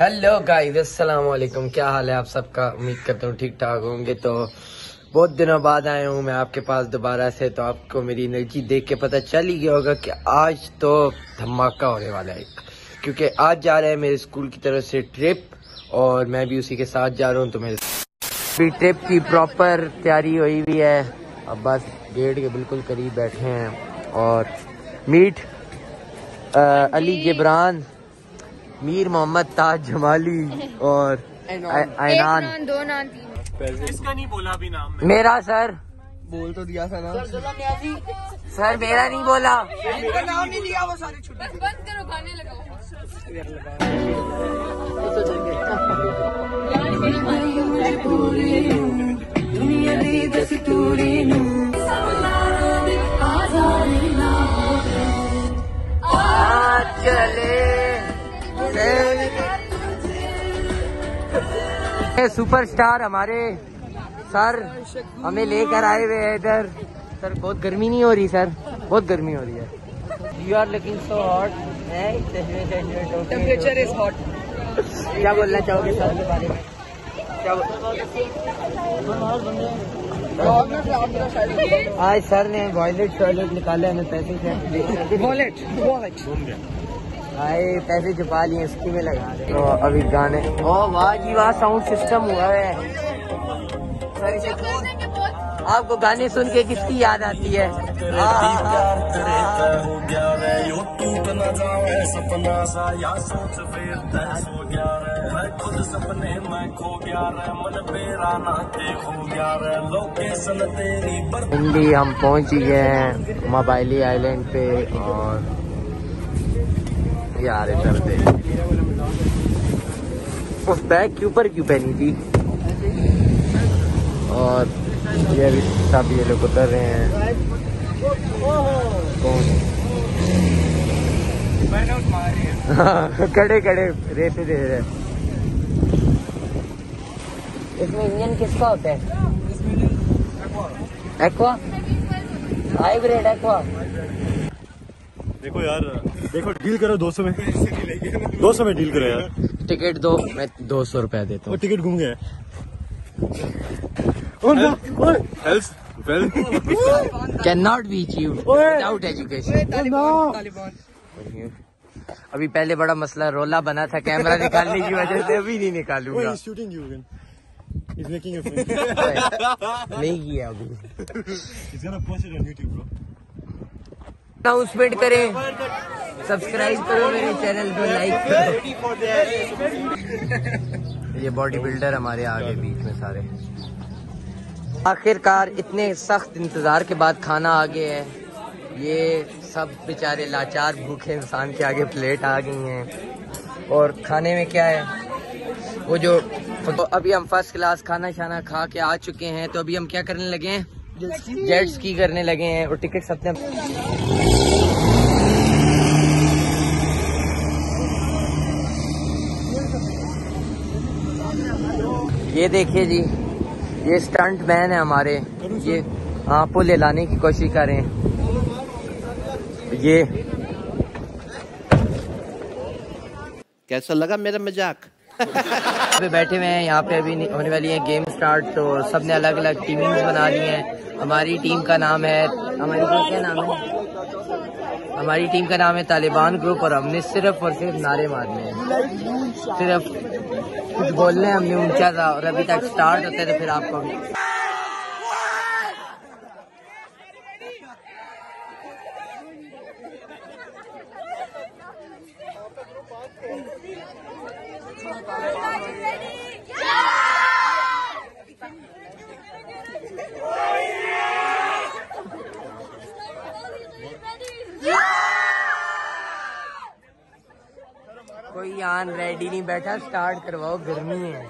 Hello guys अस्सलाम वालेकुम क्या हाल है आप सबका? उम्मीद करता हूँ ठीक ठाक होंगे। तो बहुत दिनों बाद आया हूँ मैं आपके पास दोबारा से। तो आपको मेरी एनर्जी देख के पता चल ही गया होगा कि आज तो धमाका होने वाला है। क्योंकि आज जा रहे हैं मेरे स्कूल की तरफ़ से ट्रिप और मैं भी उसी के साथ जा रहा हूँ। तो मेरे अभी ट्रिप की प्रॉपर तैयारी हुई हुई है। अब बस गेट के बिल्कुल करीब बैठे हैं और मीट आ, अली जिब्रान मीर मोहम्मद ताज जमाली और ऐनान। दो नान तीन इसका नहीं बोला अभी नाम मेरा सर। बोल तो दिया था ना। सर मेरा नहीं बोला। मेरा नाम नहीं लिया वो सारे छुट्टी बस बंद करो गाने लगाओ। चले सुपरस्टार हमारे सर हमें लेकर आए हुए हैं इधर। सर, बहुत गर्मी नहीं हो रही, सर। बहुत गर्मी हो रही है। You are looking so hot temperature is hot क्या बोलना चाहोगे सर के बारे में? आज सर ने वॉयलेट टॉयलेट निकाले हमें पैसे वॉलेट वॉलेट आए पैसे छुपा लिए इसकी में लगा रहे तो अभी गाने ओ वाह जी वाह साउंड सिस्टम हुआ है। आपको गाने सुन के किसकी याद आती है? हिंदी हम पहुँच गए हैं मोबाइली आइलैंड पे और यार इधर दे। उस बैग के ऊपर क्यों पहनी थी? और ये अभी सब ये लोग उतर रहे हैं। कौन? हाँ, कड़े कड़े रेसे दे रहे इसमें इंजन किसका होता है? एक्वा हाइब्रिड एक्वा देखो यार। देखो डील करो दो सौ में। दो सौ में डील करो यार। टिकट दो मैं दो सौ रुपया देता हूँ। टिकट घूम गया। Can not be achieve without education Taliban अभी पहले बड़ा मसला रोला बना था कैमरा निकालने की वजह से अभी नहीं निकालूँगा। Shooting you He's making a film. नहीं किया अभी। He's gonna post it on YouTube, bro. Announcement करें। सब्सक्राइब करो मेरे चैनल को लाइक करो। ये बॉडी बिल्डर हमारे आगे बीच में सारे। आखिरकार इतने सख्त इंतज़ार के बाद खाना आ गया है। ये सब बेचारे लाचार भूखे इंसान के आगे प्लेट आ गई हैं। और खाने में क्या है? वो जो तो अभी हम फ़र्स्ट क्लास खाना शाना खा के आ चुके हैं तो अभी हम क्या करने लगे हैं? जेट्स की करने लगे हैं और टिकट अपने ये देखिए जी ये स्टंट मैन है हमारे। ये हाँ पुल लाने की कोशिश कर रहे हैं। ये। कैसा लगा मेरा मज़ाक? पे बैठे हुए हैं यहाँ पे अभी होने वाली है गेम स्टार्ट तो सबने अलग अलग टीम बना ली हैं। हमारी टीम का नाम है हमारी टीम क्या नाम है हमारी टीम का नाम है तालिबान ग्रुप और हमने सिर्फ़ और सिर्फ़ नारे मारने हैं। सिर्फ़ कुछ बोलने हमने ऊँचा था और अभी तक स्टार्ट होते थे फिर आपको भी कोई यहाँ रेडी नहीं बैठा स्टार्ट करवाओ गर्मी है।